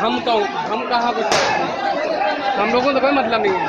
बोलता कहो हम कहा हम लोगों को कोई मतलब नहीं है।